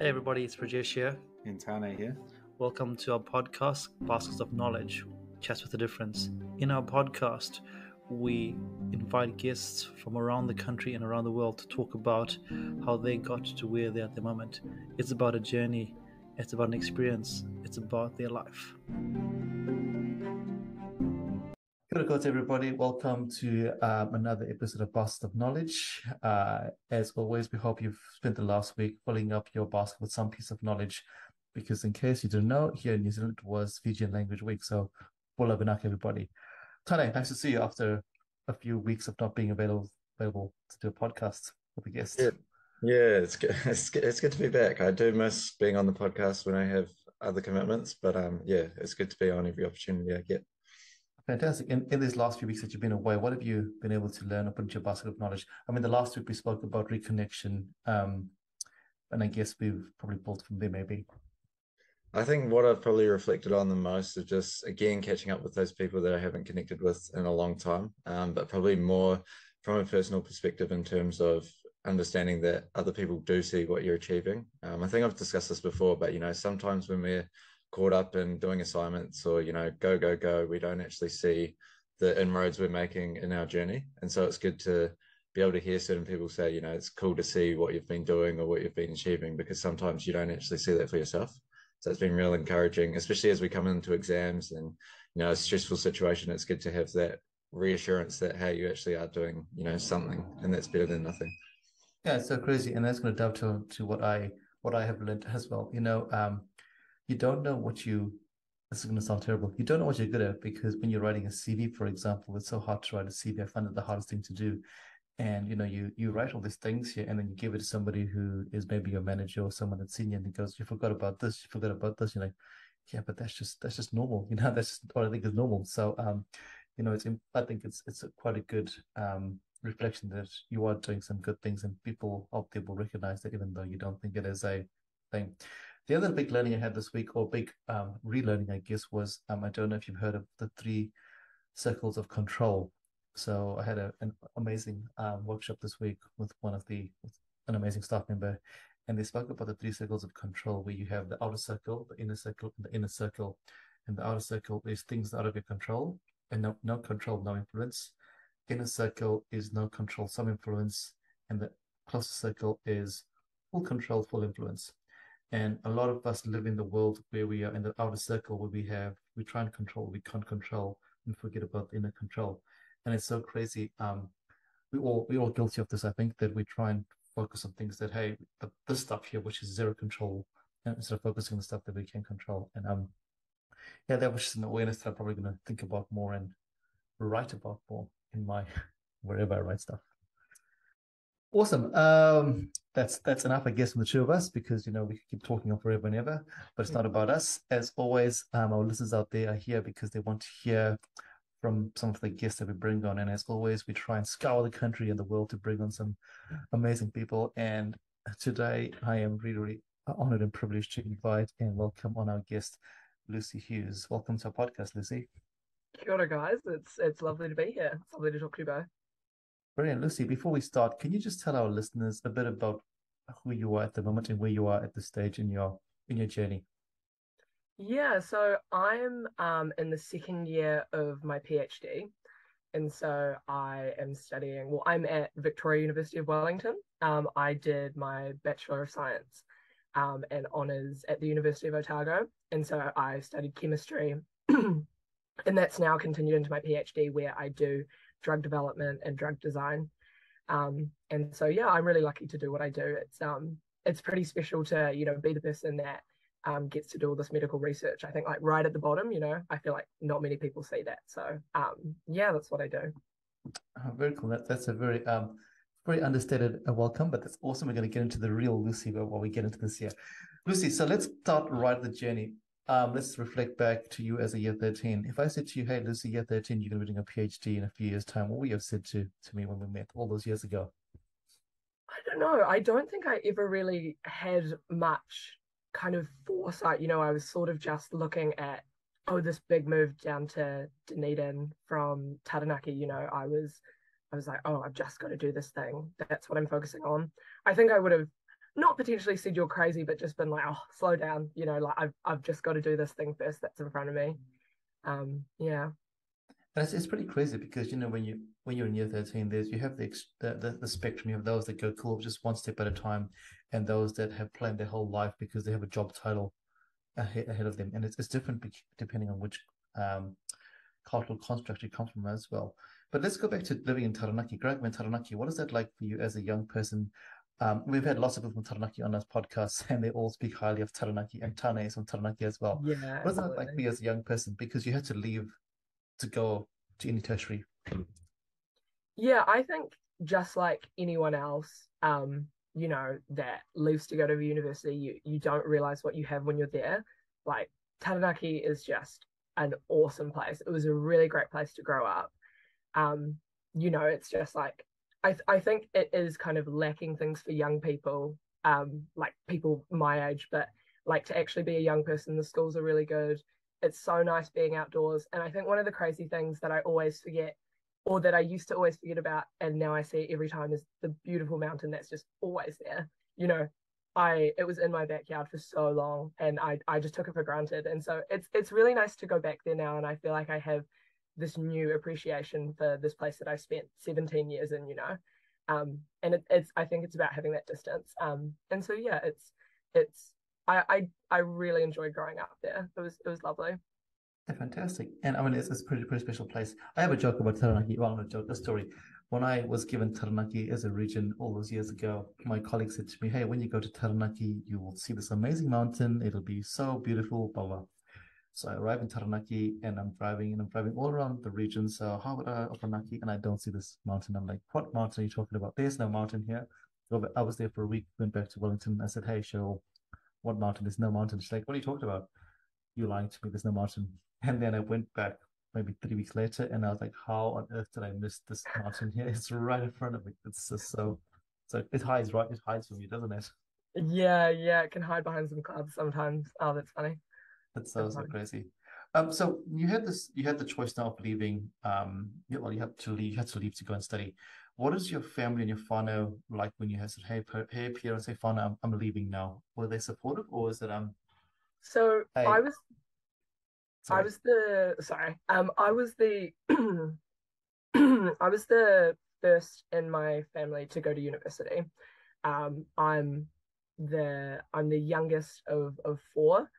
Hey everybody, it's Rajesh here. Intane here. Welcome to our podcast, Baskets of Knowledge, Chats with a Difference. In our podcast, we invite guests from around the country and around the world to talk about how they got to where they're at the moment. It's about a journey, it's about an experience, it's about their life. Good evening, everybody. Welcome to um, another episode of Basket of Knowledge. Uh, as always, we hope you've spent the last week filling up your basket with some piece of knowledge. Because in case you didn't know, here in New Zealand was Fijian Language Week. So, Bula Vinaka, everybody. Tane, nice to see you after a few weeks of not being available available to do a podcast with a guest. Yeah, yeah, it's good. It's good. It's good to be back. I do miss being on the podcast when I have other commitments, but um, yeah, it's good to be on every opportunity I get. Fantastic. In, in these last few weeks that you've been away, what have you been able to learn put into your basket of knowledge? I mean, the last week we spoke about reconnection, um, and I guess we've probably pulled from there maybe. I think what I've probably reflected on the most is just again catching up with those people that I haven't connected with in a long time, um, but probably more from a personal perspective in terms of understanding that other people do see what you're achieving. Um, I think I've discussed this before, but you know, sometimes when we're caught up in doing assignments or you know go go go. We don't actually see the inroads we're making in our journey. And so it's good to be able to hear certain people say you know it's cool to see what you've been doing or what you've been achieving because sometimes you don't actually see that for yourself. So it's been real encouraging especially as we come into exams and you know a stressful situation it's good to have that reassurance that hey you actually are doing you know something and that's better than nothing. Yeah it's so crazy. And that's going to dovetail to what i what i have learned as well. You know um you don't know what you this is going to sound terrible. You don't know what you're good at because when you're writing a CV, for example, it's so hard to write a CV. I find it the hardest thing to do. And you know, you you write all these things here, and then you give it to somebody who is maybe your manager or someone that's senior, and he goes, "You forgot about this. You forgot about this." You're like, "Yeah, but that's just that's just normal. You know, that's just what I think is normal." So, um, you know, it's I think it's it's a, quite a good um reflection that you are doing some good things, and people out there will recognize that, even though you don't think it is a thing. The other big learning I had this week, or big um, relearning, I guess, was um, I don't know if you've heard of the three circles of control. So I had a, an amazing um, workshop this week with one of the an amazing staff member, and they spoke about the three circles of control, where you have the outer circle, the inner circle, and the inner circle. And the outer circle is things out of your control, and no, no control, no influence. Inner circle is no control, some influence, and the closer circle is full control, full influence. And a lot of us live in the world where we are in the outer circle where we have, we try and control, we can't control and forget about the inner control. And it's so crazy. Um, we all, we all guilty of this. I think that we try and focus on things that, hey, this stuff here, which is zero control, instead of focusing on the stuff that we can control. And, um, yeah, that was just an awareness that I'm probably going to think about more and write about more in my, wherever I write stuff. Awesome. Um, that's that's enough, I guess, from the two of us because you know we keep talking on forever and ever, but it's not about us. As always, um, our listeners out there are here because they want to hear from some of the guests that we bring on, and as always, we try and scour the country and the world to bring on some amazing people. And today, I am really, really honored and privileged to invite and welcome on our guest, Lucy Hughes. Welcome to our podcast, Lucy. Kia ora, guys. It's it's lovely to be here. It's lovely to talk to you both. Brilliant. Lucy, before we start, can you just tell our listeners a bit about who you are at the moment and where you are at this stage in your in your journey? Yeah, so I'm um, in the second year of my PhD. And so I am studying, well, I'm at Victoria University of Wellington. Um, I did my Bachelor of Science um, and honours at the University of Otago. And so I studied chemistry. and that's now continued into my PhD, where I do drug development and drug design. Um, and so yeah, I'm really lucky to do what I do. It's um it's pretty special to you know be the person that um, gets to do all this medical research. I think like right at the bottom, you know, I feel like not many people see that. So um, yeah, that's what I do. Oh, very cool. That, that's a very um, very understated uh, welcome, but that's awesome. We're going to get into the real Lucy while we get into this here. Lucy, so let's start right the journey um, let's reflect back to you as a year 13. If I said to you, hey, Lucy, year 13, you're going to be doing a PhD in a few years' time, what would you have said to, to me when we met all those years ago? I don't know. I don't think I ever really had much kind of foresight. You know, I was sort of just looking at, oh, this big move down to Dunedin from Taranaki. You know, I was, I was like, oh, I've just got to do this thing. That's what I'm focusing on. I think I would have not potentially said you're crazy, but just been like, oh, slow down. You know, like I've I've just got to do this thing first that's in front of me. Um, yeah. And it's, it's pretty crazy because you know when you when you're in year 13 there's you have the, the the, the spectrum you have those that go cool just one step at a time and those that have planned their whole life because they have a job title ahead, ahead of them and it's, it's different depending on which um, cultural construct you come from as well but let's go back to living in Taranaki. Greg in Taranaki, what is that like for you as a young person? Um, we've had lots of people from Taranaki on this podcast, and they all speak highly of Taranaki, and Tane is from Taranaki as well. Yeah. What that like for you as a young person? Because you had to leave to go to any tertiary. Yeah, I think just like anyone else, um, you know, that leaves to go to university, you you don't realize what you have when you're there. Like Taranaki is just an awesome place. It was a really great place to grow up. Um, you know, it's just like I th- I think it is kind of lacking things for young people, um, like people my age, but like to actually be a young person, the schools are really good. It's so nice being outdoors. And I think one of the crazy things that I always forget or that I used to always forget about and now I see every time is the beautiful mountain that's just always there. You know, I it was in my backyard for so long and I I just took it for granted. And so it's it's really nice to go back there now and I feel like I have this new appreciation for this place that I spent 17 years in, you know. Um, and it, it's I think it's about having that distance. Um, and so yeah, it's it's I, I I really enjoyed growing up there. It was it was lovely. Yeah, fantastic. And I mean, it's, it's a pretty pretty special place. I have a joke about Taranaki. Well, a joke, a story. When I was given Taranaki as a region all those years ago, my colleague said to me, "Hey, when you go to Taranaki, you will see this amazing mountain. It'll be so beautiful." Blah blah. So I arrive in Taranaki and I'm driving and I'm driving all around the region. So uh, Taranaki? And I don't see this mountain. I'm like, what mountain are you talking about? There's no mountain here. So I was there for a week, went back to Wellington. I said, hey, Cheryl, what mountain? There's no mountain. She's like, what are you talking about? You lying to me. There's no mountain. And then I went back maybe three weeks later and I was like, how on earth did I miss this mountain here? It's right in front of me. It's just so, so it hides, right? It hides from you, doesn't it? Yeah, yeah. It can hide behind some clouds sometimes. Oh, that's funny. That's so, so crazy. Um, so you had this, you had the choice now of leaving. Um, well, you had to leave, you had to leave to go and study. What is your family and your whānau like when you had said, "Hey, hey, Pierre, say whānau, I'm, I'm leaving now"? Were they supportive, or is it um? So hey, I was, sorry. I was the sorry, um, I was the, I was the first in my family to go to university. Um, I'm the I'm the youngest of of four,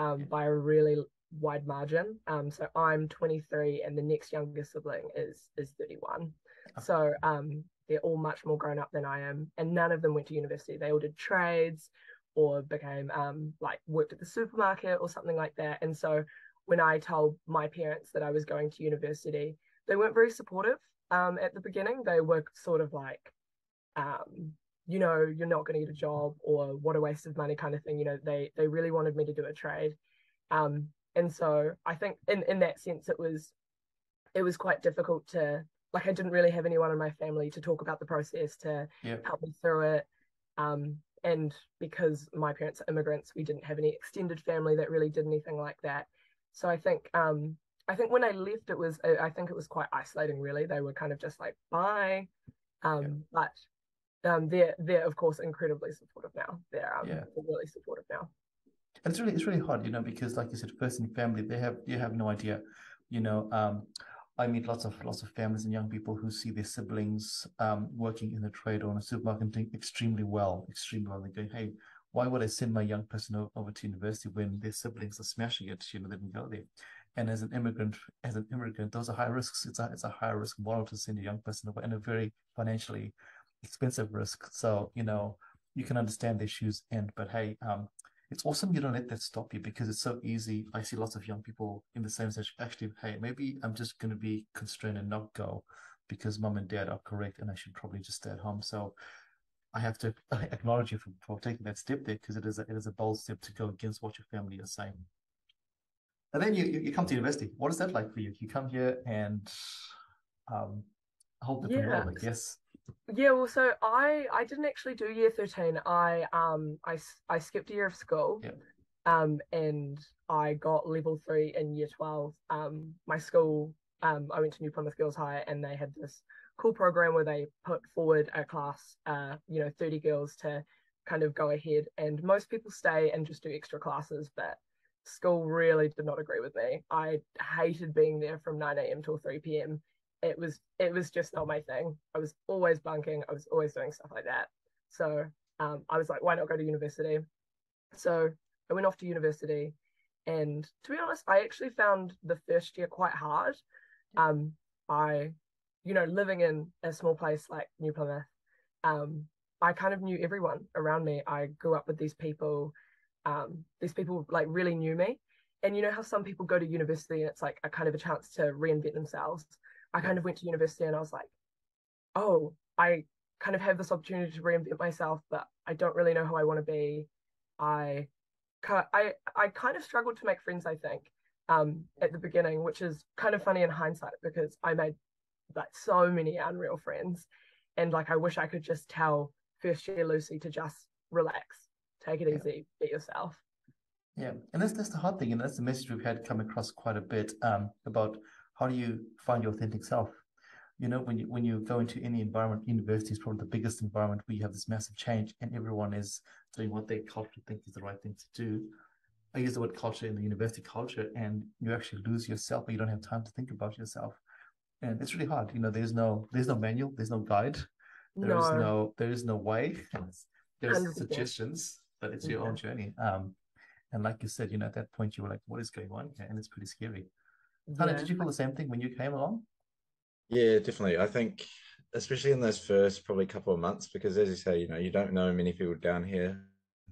um, by a really wide margin. Um, so I'm 23 and the next youngest sibling is is 31. So um, they're all much more grown up than I am, and none of them went to university. They all did trades or became um, like worked at the supermarket or something like that. And so when I told my parents that I was going to university, they weren't very supportive um, at the beginning. They were sort of like, um, you know, you're not going to get a job or what a waste of money kind of thing. You know, they they really wanted me to do a trade. Um, and so I think in in that sense it was it was quite difficult to like I didn't really have anyone in my family to talk about the process to help me through it. Um, and because my parents are immigrants, we didn't have any extended family that really did anything like that. So I think um, I think when I left, it was I think it was quite isolating. Really, they were kind of just like bye. Um, But um, they're they're of course incredibly supportive now. They're, um, yeah. they're really supportive now. And it's really it's really hard, you know, because like you said, first in family, they have you have no idea, you know. Um, I meet lots of lots of families and young people who see their siblings um, working in a trade or in a supermarket doing extremely well, extremely well. They go, hey, why would I send my young person over to university when their siblings are smashing it? You know, they can go there. And as an immigrant, as an immigrant, those are high risks. It's a it's a high risk model to send a young person over, and a very financially expensive risk. So you know, you can understand their shoes end, but hey, um, it's awesome you don't let that stop you because it's so easy. I see lots of young people in the same situation. Actually, hey, maybe I'm just going to be constrained and not go because mom and dad are correct and I should probably just stay at home. So I have to acknowledge you for, for taking that step there because it is a, it is a bold step to go against what your family is saying. And then you, you, come to university. What is that like for you? You come here and um, hold the yeah. I guess. Yeah, well, so I I didn't actually do year thirteen. I um I I skipped a year of school. Yep. Um, and I got level three in year twelve. Um, my school um I went to New Plymouth Girls High, and they had this cool program where they put forward a class, uh, you know, thirty girls to kind of go ahead. And most people stay and just do extra classes, but school really did not agree with me. I hated being there from 9 a.m. till 3 p.m. It was it was just not my thing. I was always bunking. I was always doing stuff like that. So um, I was like, why not go to university? So I went off to university, and to be honest, I actually found the first year quite hard. Um, I, you know, living in a small place like New Plymouth, um, I kind of knew everyone around me. I grew up with these people. Um, these people like really knew me. And you know how some people go to university and it's like a kind of a chance to reinvent themselves. I kind of went to university and I was like, oh, I kind of have this opportunity to reinvent myself, but I don't really know who I want to be. I, I, I kind of struggled to make friends. I think um, at the beginning, which is kind of funny in hindsight because I made like so many unreal friends, and like I wish I could just tell first year Lucy to just relax, take it yeah. easy, be yourself. Yeah, and that's that's the hard thing, and that's the message we've had come across quite a bit um, about how do you find your authentic self. You know, when you when you go into any environment, university is probably the biggest environment where you have this massive change, and everyone is doing what their culture think is the right thing to do. I use the word culture in the university culture, and you actually lose yourself, but you don't have time to think about yourself, and it's really hard. You know, there's no there's no manual, there's no guide, there is no. no there is no way. There's suggestions, but it's your yeah. own journey. Um, and like you said, you know, at that point you were like, "What is going on here?" And it's pretty scary. Tane, yeah. did you feel the same thing when you came along? Yeah, definitely. I think, especially in those first probably couple of months, because as you say, you know, you don't know many people down here.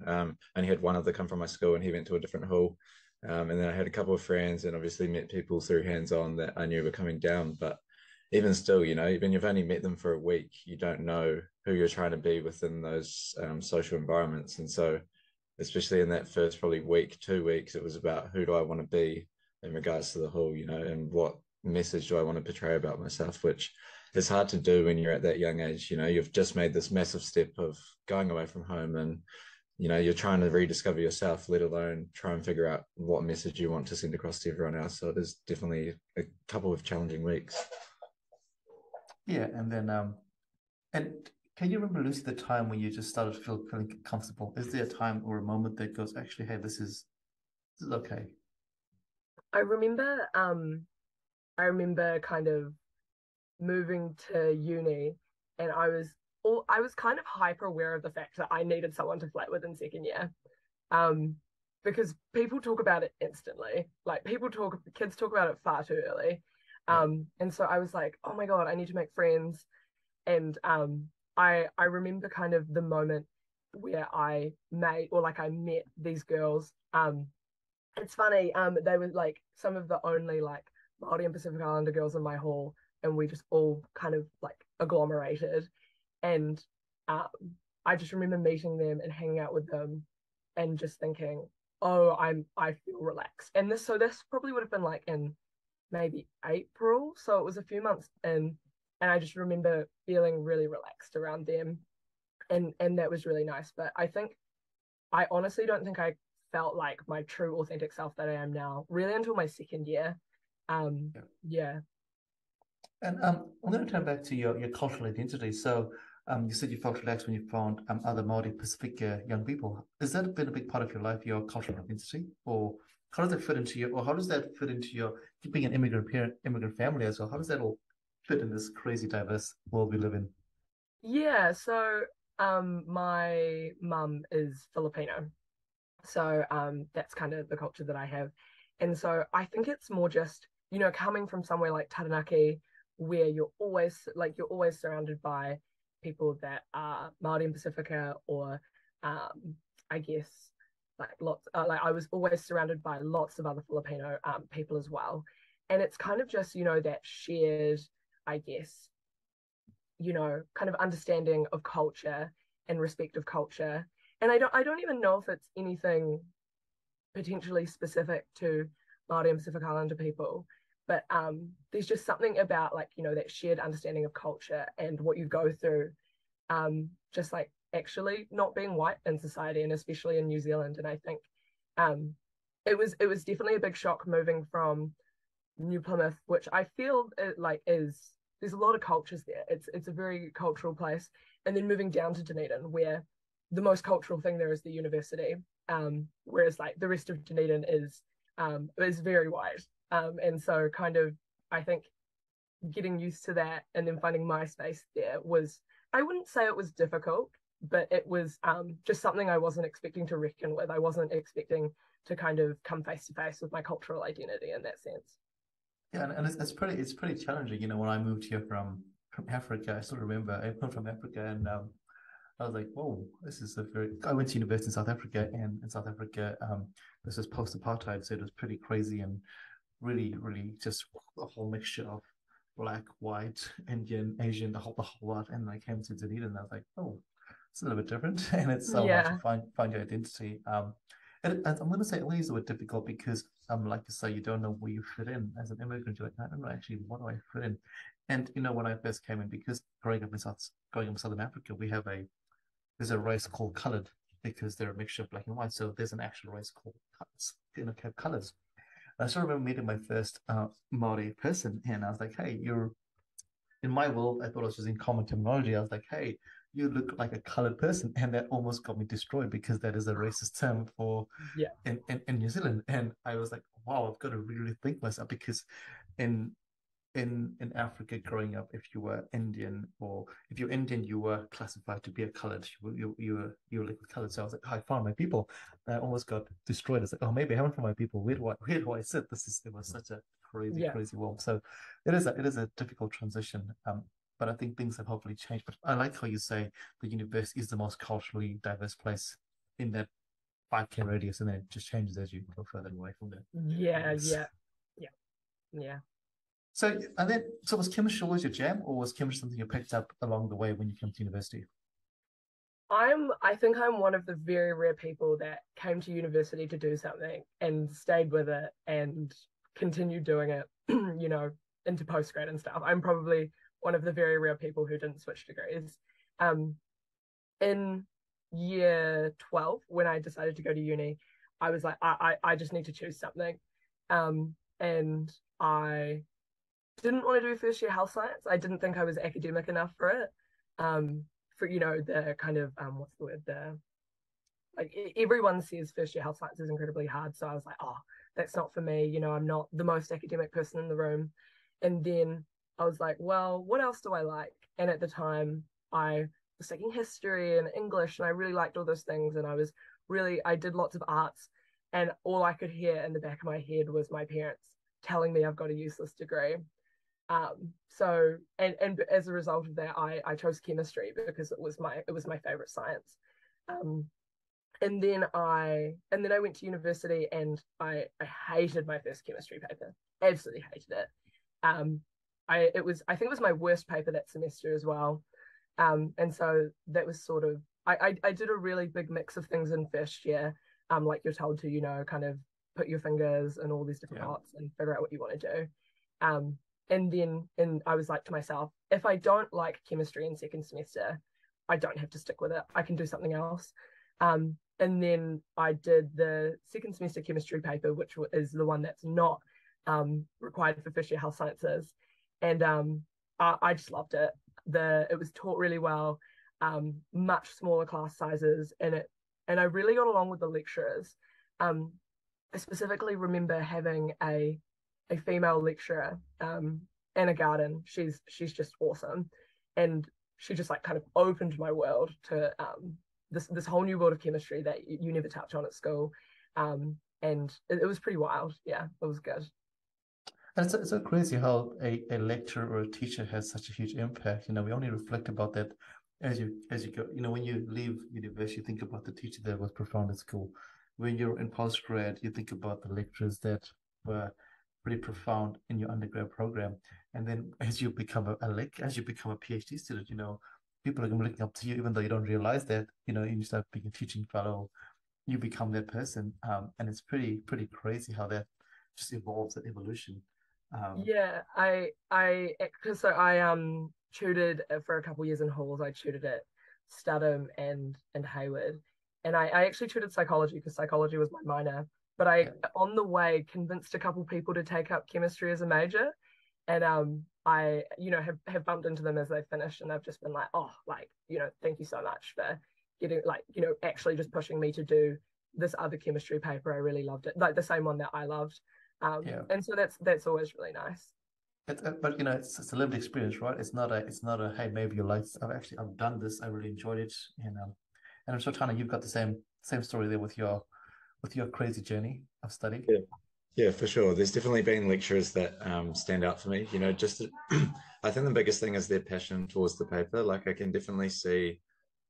Um, only had one other come from my school, and he went to a different hall. Um, and then I had a couple of friends, and obviously met people through hands on that I knew were coming down. But even still, you know, even you've only met them for a week, you don't know who you're trying to be within those um, social environments. And so, especially in that first probably week, two weeks, it was about who do I want to be in regards to the whole, you know, and what message do I want to portray about myself, which is hard to do when you're at that young age. You know, you've just made this massive step of going away from home and you know you're trying to rediscover yourself let alone try and figure out what message you want to send across to everyone else so it is definitely a couple of challenging weeks yeah, and then um, and can you remember Lucy the time when you just started to feel feeling comfortable? Is there a time or a moment that goes, actually, hey, this is this is okay? I remember um I remember kind of moving to uni and I was all I was kind of hyper aware of the fact that I needed someone to flirt with in second year. Um because people talk about it instantly. Like people talk kids talk about it far too early. Um, and so I was like, oh my God, I need to make friends. And um, I I remember kind of the moment where I made or like I met these girls. Um, it's funny, um, they were like some of the only like Maori and Pacific Islander girls in my hall, and we just all kind of like agglomerated. And um, I just remember meeting them and hanging out with them, and just thinking, oh, I'm I feel relaxed. And this so this probably would have been like in maybe April. So it was a few months in and I just remember feeling really relaxed around them. And and that was really nice. But I think I honestly don't think I felt like my true authentic self that I am now, really until my second year. Um yeah. yeah. And um, I'm going to turn back to your, your cultural identity. So um, you said you felt relaxed when you found um, other Maori Pacific uh, young people. Has that been a big part of your life, your cultural identity, or how does that fit into your, or how does that fit into your being an immigrant parent, immigrant family as well? How does that all fit in this crazy diverse world we live in? Yeah, so um, my mum is Filipino, so um, that's kind of the culture that I have, and so I think it's more just you know coming from somewhere like Taranaki, where you're always like you're always surrounded by people that are Maori and Pacifica, or um, I guess like lots uh, like i was always surrounded by lots of other filipino um, people as well. And it's kind of just you know that shared i guess you know kind of understanding of culture and respect of culture and i don't i don't even know if it's anything potentially specific to Maori and Pacific Islander people but um, there's just something about like you know that shared understanding of culture and what you go through um, just like actually not being white in society and especially in New Zealand. And I think um, it was it was definitely a big shock moving from New Plymouth, which I feel it, like is there's a lot of cultures there. It's it's a very cultural place, and then moving down to Dunedin, where the most cultural thing there is the university. Um, whereas like the rest of Dunedin is um, is very white. Um, and so kind of I think getting used to that and then finding my space there was I wouldn't say it was difficult, but it was um, just something I wasn't expecting to reckon with. I wasn't expecting to kind of come face to face with my cultural identity in that sense. Yeah, and, and it's, it's pretty it's pretty challenging. You know, when I moved here from from Africa, I still remember I come from Africa, and um, I was like, "Whoa, this is a very." I went to university in South Africa, and in South Africa, um, this was post-apartheid, so it was pretty crazy and really, really just a whole mixture of black, white, Indian, Asian, the whole the whole lot. And I came to Dunedin, and I was like, "Oh, it's a little bit different," and it's so yeah. hard to find find your identity. Um, and I'm going to say at least it was difficult because, um, like you say, you don't know where you fit in as an immigrant. You're like, I don't know actually what do I fit in. And you know, when I first came in, because growing up in South, growing up in Southern Africa, we have a there's a race called colored because they're a mixture of black and white. So there's an actual race called colors, you know, colors. I still remember meeting my first uh, Maori person, and I was like, "Hey, you're." In my world, I thought I was using common terminology. I was like, "Hey, you look like a colored person and that almost got me destroyed because that is a racist term for yeah in, in, in new zealand and i was like wow i've got to really think myself because in in in africa growing up if you were indian or if you're indian you were classified to be a colored you, you, you were you were like colored so i was like i found my people and i almost got destroyed it's like oh maybe i haven't found my people where do i where do i sit this is it was such a crazy yeah. crazy world so it is a it is a difficult transition um but I think things have hopefully changed. But I like how you say the universe is the most culturally diverse place in that 5k radius, and then it just changes as you go further away from there. Yeah, yeah, yeah, yeah. So, and then, so was chemistry always your jam, or was chemistry something you picked up along the way when you came to university? I'm, I think I'm one of the very rare people that came to university to do something and stayed with it and continued doing it, you know, into postgrad and stuff. I'm probably one of the very rare people who didn't switch degrees. Um, in year 12, when I decided to go to uni, I was like, I, I, I just need to choose something. Um, and I didn't want to do first year health science. I didn't think I was academic enough for it. Um, for, you know, the kind of, um, what's the word, the, like everyone says first year health science is incredibly hard. So I was like, oh, that's not for me. You know, I'm not the most academic person in the room. And then I was like, well, what else do I like? And at the time, I was taking history and English, and I really liked all those things. And I was really, I did lots of arts, and all I could hear in the back of my head was my parents telling me I've got a useless degree. Um, so, and and as a result of that, I I chose chemistry because it was my it was my favorite science. Um, and then I and then I went to university and I I hated my first chemistry paper, absolutely hated it. Um, I it was I think it was my worst paper that semester as well. Um, and so that was sort of I, I, I did a really big mix of things in first year. Um, like you're told to, you know, kind of put your fingers in all these different yeah. parts and figure out what you want to do. Um, and then and I was like to myself, if I don't like chemistry in second semester, I don't have to stick with it. I can do something else. Um, and then I did the second semester chemistry paper, which is the one that's not um, required for first year health sciences and um, I, I, just loved it. The it was taught really well, um, much smaller class sizes, and it and I really got along with the lecturers. Um, I specifically remember having a a female lecturer, um, Anna Garden. She's she's just awesome, and she just like kind of opened my world to um, this this whole new world of chemistry that you, never touch on at school. Um, and it, it was pretty wild. Yeah, it was good. It's, it's so crazy how a, a lecturer or a teacher has such a huge impact. You know, we only reflect about that as you as you go. You know, when you leave university, you think about the teacher that was profound at school. When you're in postgrad, you think about the lecturers that were pretty profound in your undergrad program. And then as you become a, a as you become a PhD student, you know, people are looking up to you, even though you don't realize that. You know, you start being a teaching fellow, you become that person, um, and it's pretty pretty crazy how that just evolves, that evolution. Um, yeah, I I because so I um tutored for a couple years in halls. I tutored at Studholme and and Hayward, and I, I actually tutored psychology because psychology was my minor. But I yeah. on the way convinced a couple people to take up chemistry as a major, and um I you know have have bumped into them as they finished, and I've just been like, oh, like you know, thank you so much for getting like you know actually just pushing me to do this other chemistry paper. I really loved it, like the same one that I loved. Um, yeah. And so that's that's always really nice. It, uh, but you know, it's, it's a lived experience, right? It's not a it's not a hey maybe you like I've actually I've done this. I really enjoyed it, you know. And I'm sure Tane, you've got the same same story there with your with your crazy journey of study. Yeah. Yeah, for sure. There's definitely been lecturers that um, stand out for me. You know, just I think the biggest thing is their passion towards the paper. Like I can definitely see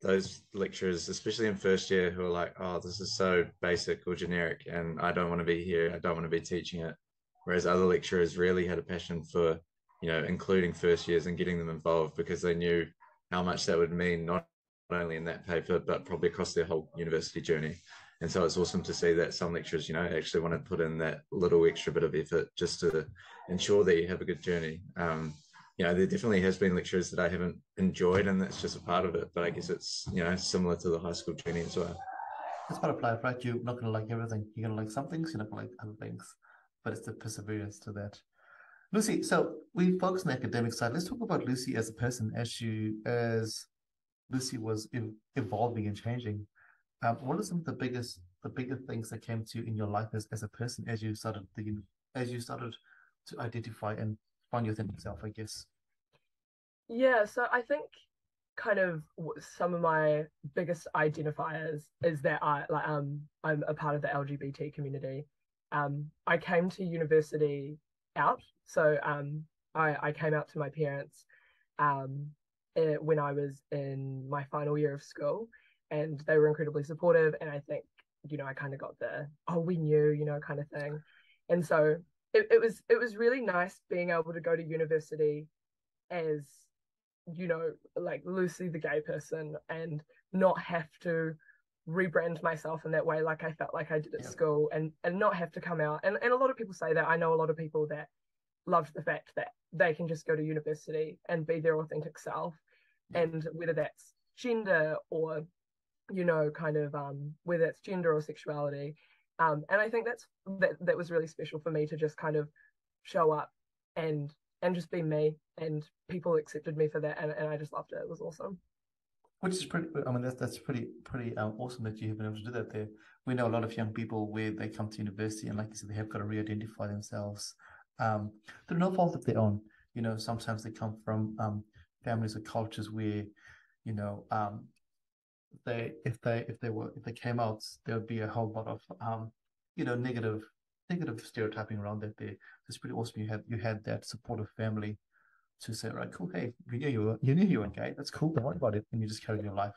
those lecturers, especially in first year, who are like, "Oh, this is so basic or generic, and I don't want to be here. I don't want to be teaching it." Whereas other lecturers really had a passion for, you know, including first years and getting them involved because they knew how much that would mean not only in that paper but probably across their whole university journey. And so it's awesome to see that some lecturers, you know, actually want to put in that little extra bit of effort just to ensure that you have a good journey. Um, you know, there definitely has been lecturers that I haven't enjoyed, and that's just a part of it. But I guess it's you know similar to the high school journey as well. It's part of life, right? You're not going to like everything. You're going to like some things. You're not going to like other things. But it's the perseverance to that. Lucy, so we focus on the academic side. Let's talk about Lucy as a person, as you as Lucy was evolving and changing. Um, what are some of the biggest the biggest things that came to you in your life as, as a person as you started the as you started to identify and find your authentic self, I guess? Yeah, so I think kind of some of my biggest identifiers is that I like um I'm a part of the LGBT community. Um, I came to university out, so um I I came out to my parents um eh, when I was in my final year of school, and they were incredibly supportive and i think you know i kind of got the oh we knew you know kind of thing and so it, it was it was really nice being able to go to university as you know like lucy the gay person and not have to rebrand myself in that way like i felt like i did at yeah. school and and not have to come out and, and a lot of people say that i know a lot of people that loved the fact that they can just go to university and be their authentic self yeah. and whether that's gender or you know, kind of um, whether it's gender or sexuality. Um, and I think that's that that was really special for me to just kind of show up and and just be me and people accepted me for that and, and I just loved it. It was awesome. Which is pretty I mean that's that's pretty pretty um, awesome that you have been able to do that there. We know a lot of young people where they come to university and like you said, they have got to re-identify themselves. Um, through no fault of their own. You know, sometimes they come from um, families or cultures where, you know, um, they if they if they were if they came out, there would be a whole lot of um, you know, negative negative stereotyping around that there. It's pretty awesome. You had you had that supportive family to say, right, cool, hey, we knew you were you knew you were gay. That's cool. Don't worry about it. And you just carried your life.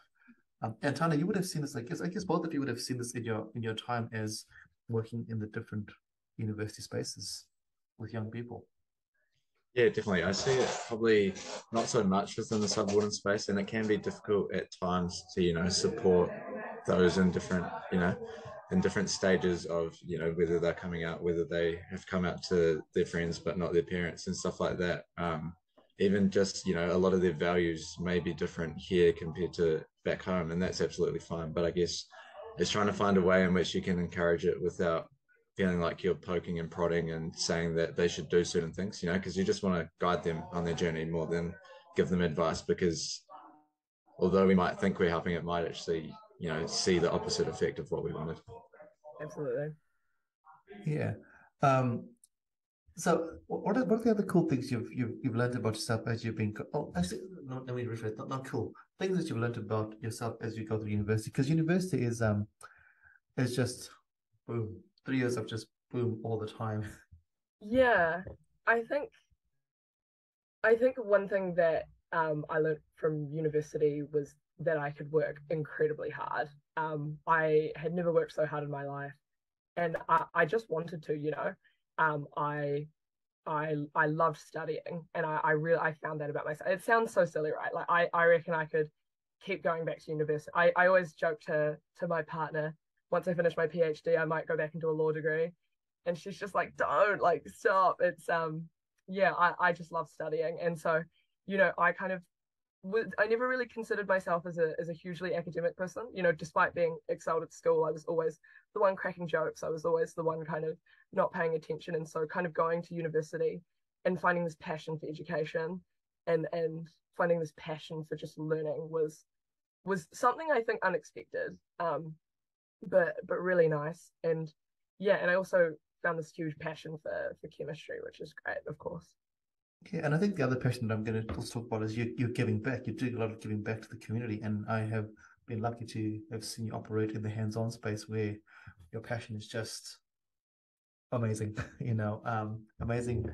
Um, and Tane, you would have seen this. I guess I guess both of you would have seen this in your in your time as working in the different university spaces with young people. Yeah, definitely. I see it probably not so much within the subordinate space, and it can be difficult at times to you know support those in different you know in different stages of you know whether they're coming out, whether they have come out to their friends but not their parents and stuff like that. Um, even just you know a lot of their values may be different here compared to back home, and that's absolutely fine. But I guess it's trying to find a way in which you can encourage it without feeling like you're poking and prodding and saying that they should do certain things, you know, because you just want to guide them on their journey more than give them advice. Because although we might think we're helping, it might actually, you know, see the opposite effect of what we wanted. Absolutely. Yeah. Um, so, what are, what are the other cool things you've you've, you've learned about yourself as you've been? Oh, actually, no, let me rephrase. Not not cool things that you've learned about yourself as you go through university. Because university is um, is just boom three years of just boom all the time. Yeah, I think I think one thing that um, I learned from university was that I could work incredibly hard. Um, I had never worked so hard in my life, and I, I just wanted to, you know. Um, I I I loved studying, and I I really I found that about myself. It sounds so silly, right? Like I I reckon I could keep going back to university. I I always joke to to my partner once I finish my PhD, I might go back into a law degree. And she's just like, don't like stop. It's um yeah, I, I just love studying. And so, you know, I kind of I never really considered myself as a as a hugely academic person. You know, despite being excelled at school, I was always the one cracking jokes. I was always the one kind of not paying attention. And so kind of going to university and finding this passion for education and and finding this passion for just learning was was something I think unexpected, um, but but really nice. And yeah, and I also found this huge passion for for chemistry, which is great, of course. Yeah, and I think the other passion that I'm going to talk about is you, you're giving back. You're doing a lot of giving back to the community, and I have been lucky to have seen you operate in the hands-on space where your passion is just amazing. you know, um, amazing.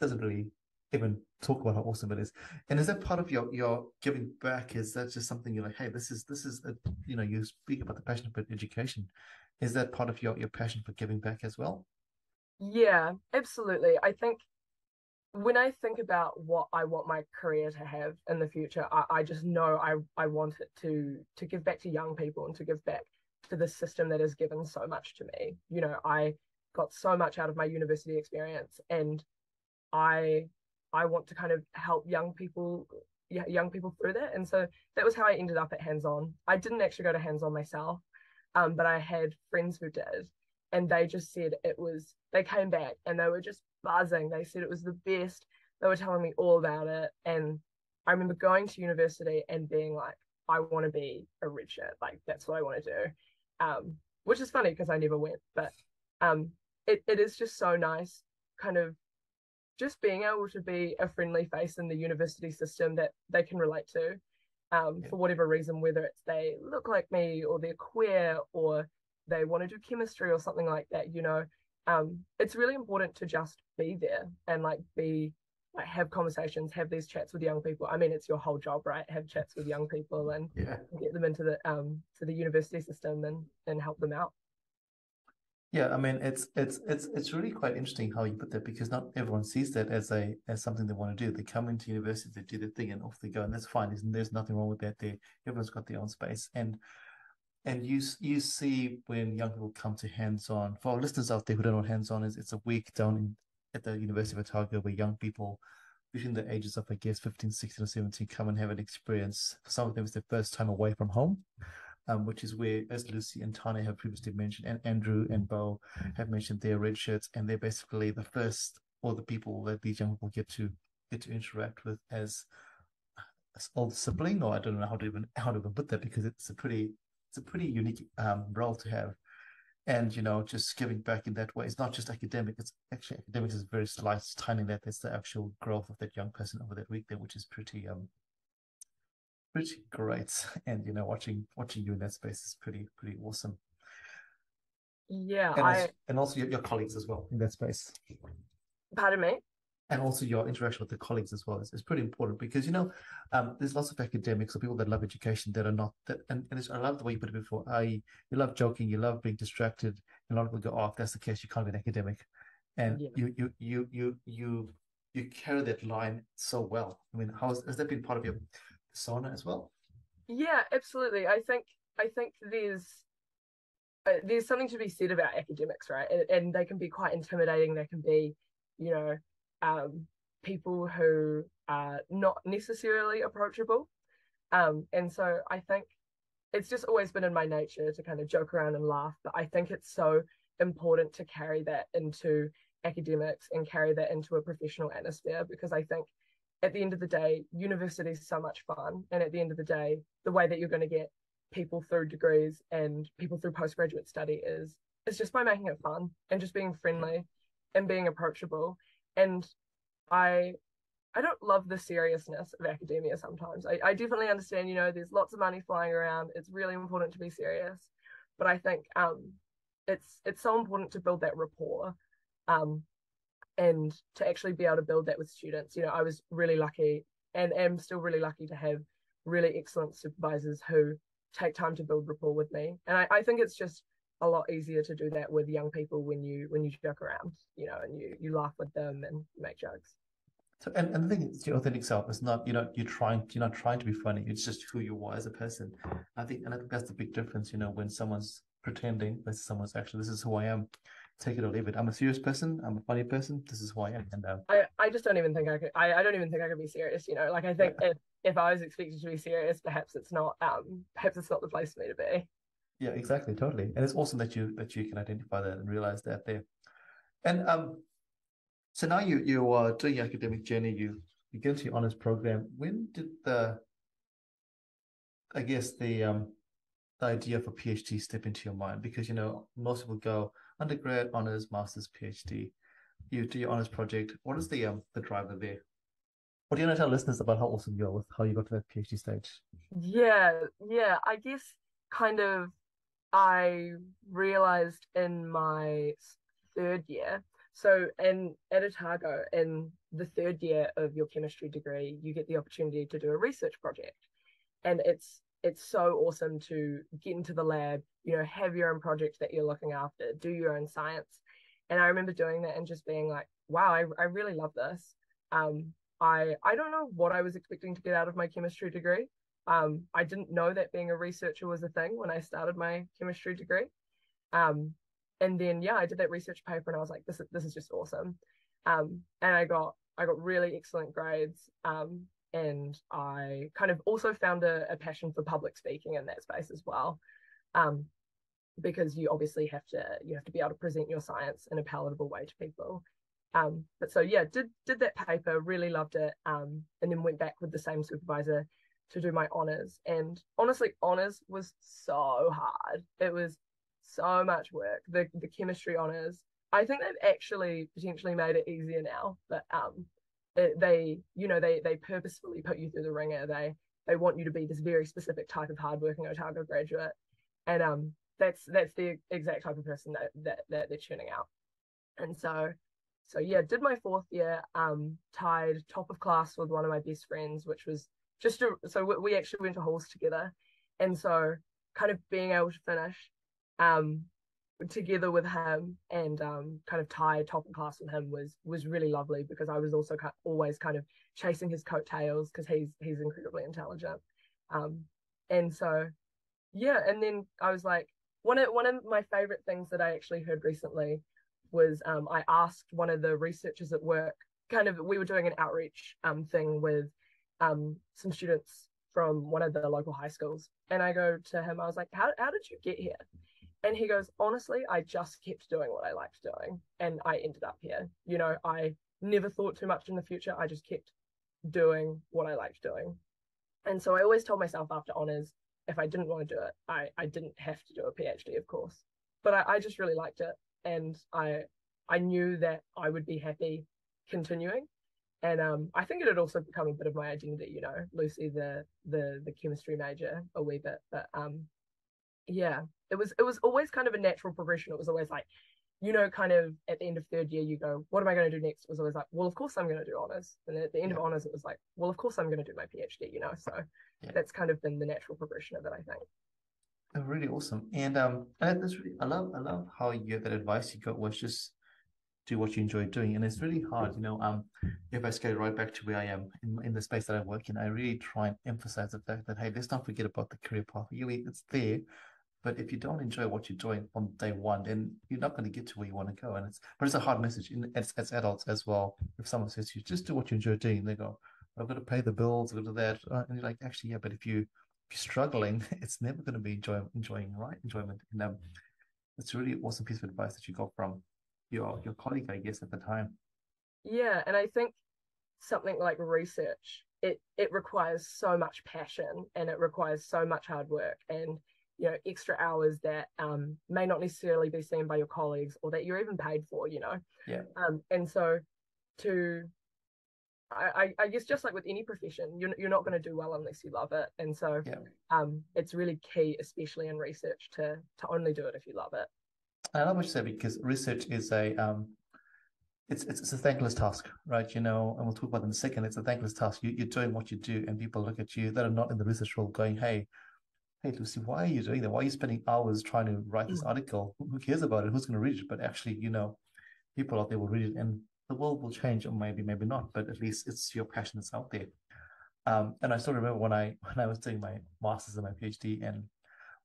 Doesn't really even talk about how awesome it is. And is that part of your your giving back? Is that just something you're like, hey, this is this is a, you know, you speak about the passion for education. Is that part of your your passion for giving back as well? Yeah, absolutely. I think when I think about what I want my career to have in the future, I, I just know I, I want it to to give back to young people and to give back to the system that has given so much to me. You know, I got so much out of my university experience and I I want to kind of help young people young people through that. And so that was how I ended up at hands on. I didn't actually go to hands on myself, um, but I had friends who did. And they just said it was, they came back and they were just buzzing. They said it was the best. They were telling me all about it. And I remember going to university and being like, I want to be a Richard. Like, that's what I want to do. Um, which is funny because I never went. But um, it, it is just so nice kind of just being able to be a friendly face in the university system that they can relate to um, yeah. for whatever reason, whether it's they look like me or they're queer or they want to do chemistry or something like that, you know, um, it's really important to just be there and like be like have conversations, have these chats with young people. I mean, it's your whole job, right? Have chats with young people and yeah. get them into the um to the university system and and help them out. Yeah, I mean it's it's it's it's really quite interesting how you put that because not everyone sees that as a as something they want to do. They come into university, they do their thing, and off they go, and that's fine. There's, there's nothing wrong with that. There, everyone's got their own space, and and you you see when young people come to hands on. For our listeners out there who don't know what hands on is, it's a week down in, at the University of Otago where young people between the ages of I guess 15, 16, or 17 come and have an experience. For some of them, it's their first time away from home um, which is where, as Lucy and Tane have previously mentioned, and Andrew and Bo have mentioned, they're red shirts, and they're basically the first or the people that these young people get to get to interact with as, as old sibling, or I don't know how to even how to even put that because it's a pretty it's a pretty unique um, role to have. And you know, just giving back in that way. It's not just academic. It's actually academics is very slight, tiny. That it's the actual growth of that young person over that week there, which is pretty um pretty great. And you know, watching watching you in that space is pretty pretty awesome. Yeah, and I also, and also your, your colleagues as well in that space. Pardon me. And also your interaction with the colleagues as well is, is pretty important because you know um, there's lots of academics or people that love education that are not that and, and I love the way you put it before. I you love joking, you love being distracted, and a lot of people go, Oh, if that's the case, you can't be an academic. And yeah. you you you you you you carry that line so well. I mean, how has, has that been part of your persona as well. Yeah, absolutely. I think I think there's uh, there's something to be said about academics, right? And, and, they can be quite intimidating. They can be, you know, um, people who are not necessarily approachable. Um, and so I think it's just always been in my nature to kind of joke around and laugh. But I think it's so important to carry that into academics and carry that into a professional atmosphere because I think at the end of the day, university is so much fun. And at the end of the day, the way that you're going to get people through degrees and people through postgraduate study is is just by making it fun and just being friendly and being approachable. And I I don't love the seriousness of academia sometimes. I, I definitely understand, you know, there's lots of money flying around. It's really important to be serious. But I think um it's it's so important to build that rapport. Um and to actually be able to build that with students you know i was really lucky and am still really lucky to have really excellent supervisors who take time to build rapport with me. And I, I think it's just a lot easier to do that with young people when you when you joke around you know and you you laugh with them and make jokes. So and, and the thing is your authentic self is not you know you're trying you're not trying to be funny it's just who you are as a person. I think and i think that's the big difference you know when someone's pretending versus someone's actually this is who i am take it or leave it. I'm a serious person. I'm a funny person. This is who I am. And uh, I, I just don't even think I could. I, I don't even think I could be serious. You know, like I think yeah. if if I was expected to be serious, perhaps it's not. Um, perhaps it's not the place for me to be. Yeah, exactly, totally. And it's awesome that you that you can identify that and realize that there. And um, so now you you are doing your academic journey. You you get into your honors program. When did the I guess the um the idea of a PhD step into your mind? Because you know most people go undergrad, honors, masters, PhD. You do your honors project. What is the um the driver there? What do you want to tell listeners about how awesome you are with how you got to that PhD stage? Yeah, yeah. I guess kind of I realized in my third year. So in at Otago, in the third year of your chemistry degree, you get the opportunity to do a research project. And it's it's so awesome to get into the lab, you know, have your own project that you're looking after, do your own science. And I remember doing that and just being like, wow, I, I really love this. Um, I I don't know what I was expecting to get out of my chemistry degree. Um, I didn't know that being a researcher was a thing when I started my chemistry degree. Um, and then yeah, I did that research paper and I was like, this is this is just awesome. Um, and I got I got really excellent grades. Um, and I kind of also found a, a, passion for public speaking in that space as well. Um, because you obviously have to you have to be able to present your science in a palatable way to people. Um, but so yeah, did did that paper, really loved it, um, and then went back with the same supervisor to do my honors. And honestly, honors was so hard. It was so much work. The the chemistry honors. I think they've actually potentially made it easier now, but um, they you know they they purposefully put you through the ringer. They they want you to be this very specific type of hardworking Otago graduate, and um, that's that's the exact type of person that that, that they're churning out. And so so yeah, did my fourth year, um, tied top of class with one of my best friends, which was just so we actually went to halls together, and so kind of being able to finish, um, together with him and um, kind of tie top class with him was was really lovely because I was also kind always kind of chasing his coattails because he's he's incredibly intelligent, um, and so yeah, and then I was like one of one of my favorite things that I actually heard recently was um, I asked one of the researchers at work kind of we were doing an outreach um, thing with um, some students from one of the local high schools. And I go to him I was like how how did you get here and he goes, honestly, I just kept doing what I liked doing and I ended up here. You know, I never thought too much in the future. I just kept doing what I liked doing. And so I always told myself after honors, if I didn't want to do it, I, I didn't have to do a PhD, of course. But I, I just really liked it. And I I knew that I would be happy continuing. And um, I think it had also become a bit of my identity, you know, Lucy, the the the chemistry major, a wee bit. But um, yeah, it was it was always kind of a natural progression. It was always like, you know, kind of at the end of third year, you go, what am I going to do next? It was always like, well, of course I'm going to do honors. And at the end yeah. of honors, it was like, well, of course I'm going to do my PhD. You know, so yeah. that's kind of been the natural progression of it, I think. Oh, really awesome. And um, and that's really I love I love how you that advice you got was just do what you enjoy doing, and it's really hard. You know, um, if I scale right back to where I am in, in the space that I work in, I really try and emphasize the fact that hey, let's not forget about the career path. Really, it's there, but if you don't enjoy what you're doing from day one, then you're not going to get to where you want to go. And it's but it's a hard message in, as, as adults as well. If someone says to you, just do what you enjoy doing, they go, I've got to pay the bills, I've got to do that. Uh, and you're like, actually, yeah, but if you if you're struggling, it's never going to be enjoy, enjoying right enjoyment. And um, it's a really awesome piece of advice that you got from your your colleague, I guess, at the time. Yeah, and I think something like research, it it requires so much passion and it requires so much hard work and you know extra hours that um, may not necessarily be seen by your colleagues or that you're even paid for you know yeah um, and so to I, I guess just like with any profession, you're, you're not going to do well unless you love it, and so yeah. um, it's really key, especially in research, to to only do it if you love it. I love what you said because research is a um, it's, it's it's a thankless task, right? You know, and we'll talk about it in a second. It's a thankless task. You, you're doing what you do, and people look at you that are not in the research role, going, "Hey, hey lucy why are you doing that? Why are you spending hours trying to write this mm. article? Who cares about it? Who's going to read it? But actually you know people out there will read it and the world will change or maybe maybe not but at least it's your passion that's out there. Um, and i still remember when i when i was doing my master's and my phd and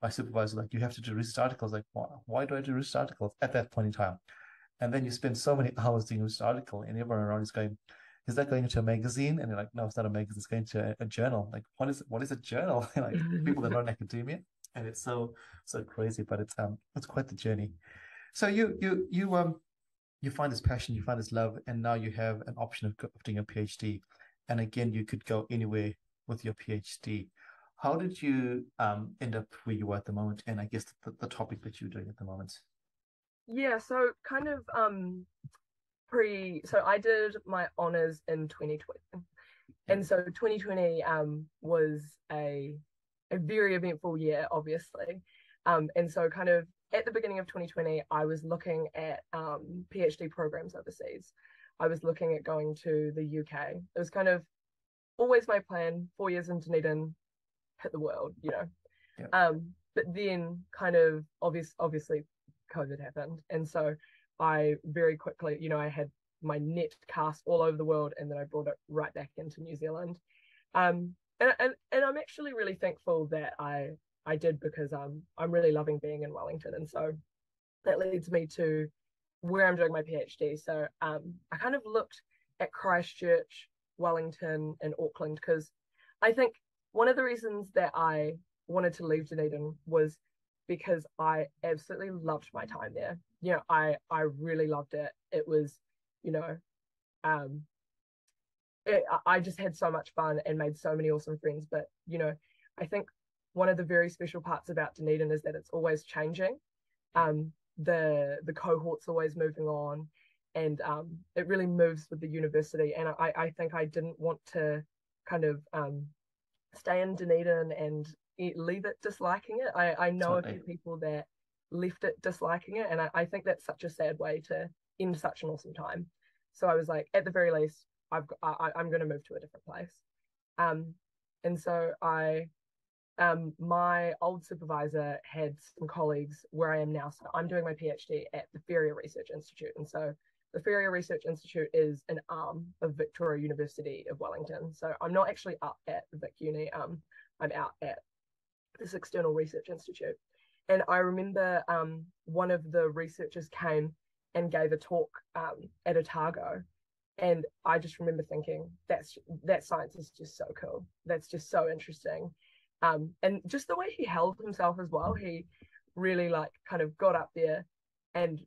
my supervisor was like you have to do research articles. Like why, why do i do research articles at that point in time? And then you spend so many hours doing research article and everyone around is going is that going into a magazine? And you're like, no, it's not a magazine. It's going to a, a journal. Like, what is what is a journal? like people that are in academia, and it's so so crazy, but it's um it's quite the journey. So you you you um you find this passion, you find this love, and now you have an option of, of doing a PhD. And again, you could go anywhere with your PhD. how did you um, end up where you are at the moment, and I guess the, the topic that you're doing at the moment? Yeah, so kind of um pre so I did my honors in 2020. And so 2020 um was a a very eventful year, obviously. Um, and so kind of at the beginning of 2020, I was looking at um, PhD programs overseas. I was looking at going to the UK. It was kind of always my plan, four years in Dunedin, hit the world, you know. Yeah. Um, but then kind of obvious obviously COVID happened. And so I very quickly, you know, I had my net cast all over the world and then I brought it right back into New Zealand. Um, and, and, and I'm actually really thankful that I I did because um, I'm really loving being in Wellington. And so that leads me to where I'm doing my PhD. So um, I kind of looked at Christchurch, Wellington, and Auckland because I think one of the reasons that I wanted to leave Dunedin was because I absolutely loved my time there. You know, I I really loved it. It was, you know, um, it, I just had so much fun and made so many awesome friends. But you know, I think one of the very special parts about Dunedin is that it's always changing. Um, the the cohort's always moving on, and um, it really moves with the university. And I I think I didn't want to kind of um, stay in Dunedin and leave it disliking it. I I know a few people that left it disliking it, and I, I think that's such a sad way to end such an awesome time. So I was like, at the very least, I've I, I'm going to move to a different place. Um, and so I, um, my old supervisor had some colleagues where I am now. So I'm doing my PhD at the Ferrier Research Institute, and so the Ferrier Research Institute is an arm of Victoria University of Wellington. So I'm not actually up at Vic Uni. Um, I'm out at this external research institute. And I remember um, one of the researchers came and gave a talk um, at Otago and I just remember thinking that's that science is just so cool. That's just so interesting. Um, and just the way he held himself as well, he really like kind of got up there and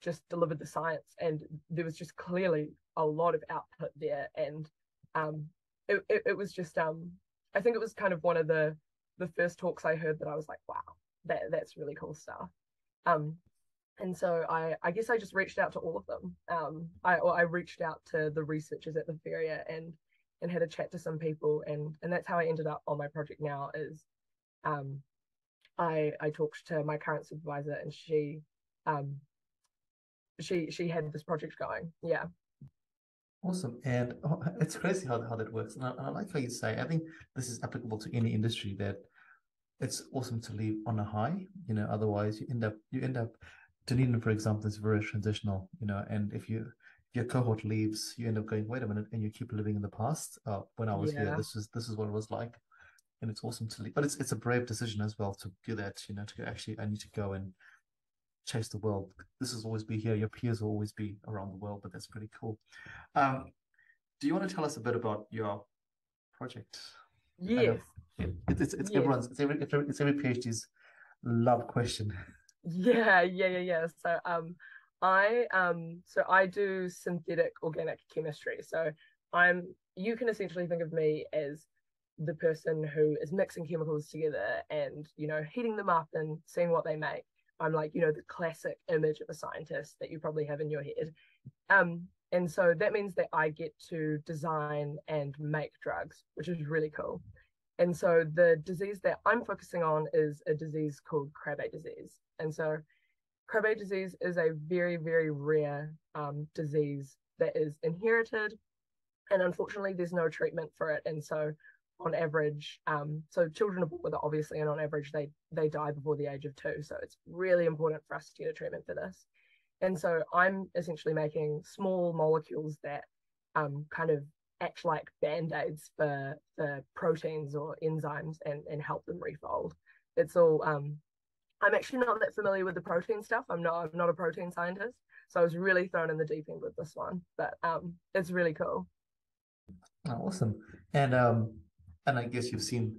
just delivered the science. And there was just clearly a lot of output there. And um, it, it, it was just um, I think it was kind of one of the the first talks I heard that I was like, wow, that that's really cool stuff. Um, and so I, I guess I just reached out to all of them. Um, I, I reached out to the researchers at the Ferrier and and had a chat to some people, and and that's how I ended up on my project now. Is um, I I talked to my current supervisor, and she um, she she had this project going. Yeah. Awesome, and oh, it's crazy how how that works. And I, I like how you say. I think this is applicable to any industry that it's awesome to leave on a high. You know, otherwise you end up you end up Dunedin, for example, is very transitional, you know, and if you if your cohort leaves, you end up going, wait a minute, and you keep living in the past. Uh, when I was yeah. here, this is this is what it was like, and it's awesome to leave. But it's it's a brave decision as well to do that, you know, to actually I need to go and chase the world. This will always be here. Your peers will always be around the world, but that's pretty cool. Um, do you want to tell us a bit about your project? Yes. It, it's it's yes. everyone's it's every it's every PhD's love question. Yeah, yeah, yeah, yeah. So um I um so I do synthetic organic chemistry. So I'm you can essentially think of me as the person who is mixing chemicals together and you know heating them up and seeing what they make. I'm like, you know, the classic image of a scientist that you probably have in your head. Um, and so that means that I get to design and make drugs, which is really cool. And so the disease that I'm focusing on is a disease called Krabbe disease. And so Krabbe disease is a very, very rare um, disease that is inherited. And unfortunately, there's no treatment for it. And so on average, um, so children are born with it, obviously, and on average, they, they die before the age of two. So it's really important for us to get a treatment for this. And so I'm essentially making small molecules that um, kind of act like band-aids for, for proteins or enzymes and, and help them refold. It's all um, I'm actually not that familiar with the protein stuff. I'm not I'm not a protein scientist. So I was really thrown in the deep end with this one. But um it's really cool. Awesome. And um and I guess you've seen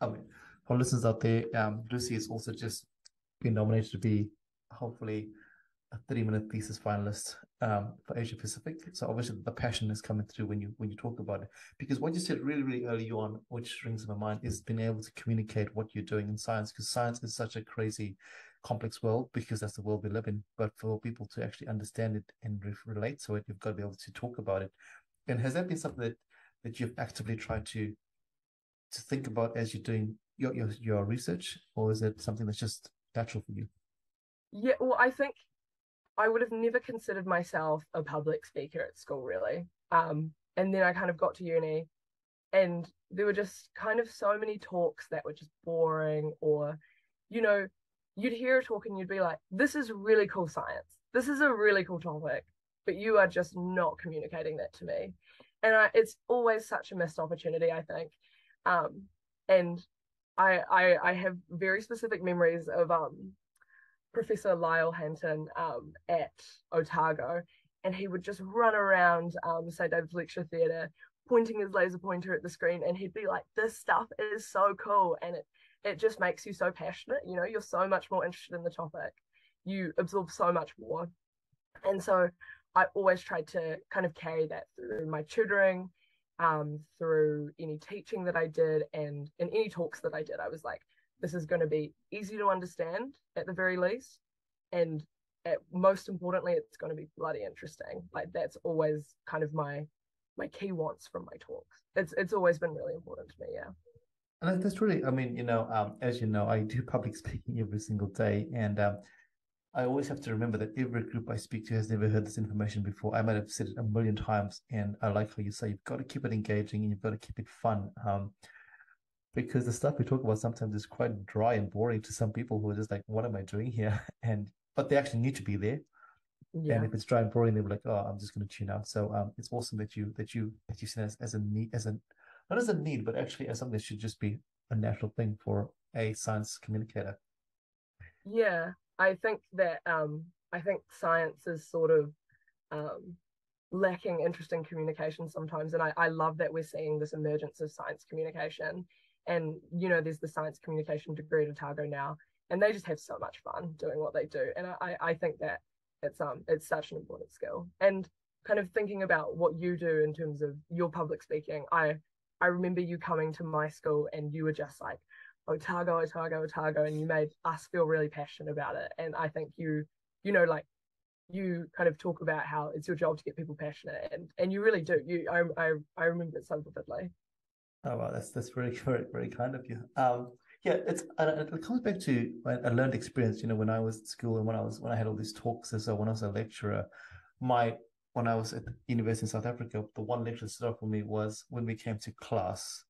I mean for listeners out there, um Lucy has also just been nominated to be hopefully a 3 minute thesis finalist um, for Asia Pacific. So obviously the passion is coming through when you when you talk about it. Because what you said really, really early on, which rings in my mind, is being able to communicate what you're doing in science, because science is such a crazy complex world because that's the world we live in. But for people to actually understand it and re- relate to it, you've got to be able to talk about it. And has that been something that that you've actively tried to to think about as you're doing your your, your research, or is it something that's just natural for you? Yeah, well, I think I would have never considered myself a public speaker at school, really. Um, and then I kind of got to uni, and there were just kind of so many talks that were just boring, or, you know, you'd hear a talk and you'd be like, this is really cool science. This is a really cool topic, but you are just not communicating that to me. And I, it's always such a missed opportunity, I think. Um, and I, I, I have very specific memories of um, Professor Lyall Hanton um, at Otago, and he would just run around um, St. David's Lecture Theatre, pointing his laser pointer at the screen, and he'd be like, "This stuff is so cool," and it it just makes you so passionate. You know, you're so much more interested in the topic, you absorb so much more, and so I always tried to kind of carry that through my tutoring, um, through any teaching that I did, and in any talks that I did. I was like, this is going to be easy to understand at the very least. And at, most importantly it's going to be bloody interesting. Like that's always kind of my my key wants from my talks. It's it's always been really important to me yeah. And that's really i mean you know um, as you know i do public speaking every single day. And um, i always have to remember that every group i speak to has never heard this information before. I might have said it a million times and i like how you say you've got to keep it engaging and you've got to keep it fun. Um, because the stuff we talk about sometimes is quite dry and boring to some people who are just like, what am I doing here? And but they actually need to be there. Yeah. And if it's dry and boring, they're like, oh, I'm just going to tune out. So um, it's awesome that you that you that you see as, as a need as a not as a need, but actually as something that should just be a natural thing for a science communicator. Yeah, I think that um, I think science is sort of um, lacking interesting communication sometimes, and I, I love that we're seeing this emergence of science communication and you know there's the science communication degree at Otago now and they just have so much fun doing what they do. And I, I think that it's um it's such an important skill. And kind of thinking about what you do in terms of your public speaking I I remember you coming to my school and you were just like Otago Otago Otago and you made us feel really passionate about it. And I think you you know like you kind of talk about how it's your job to get people passionate and and you really do. You I I, I remember it so vividly Oh wow, that's that's very very very kind of you. Um, yeah, it's it comes back to a learned experience. You know, when I was at school and when I was when I had all these talks, so when I was a lecturer, my when I was at university in South Africa, the one lecture that stood out for me was when we came to class.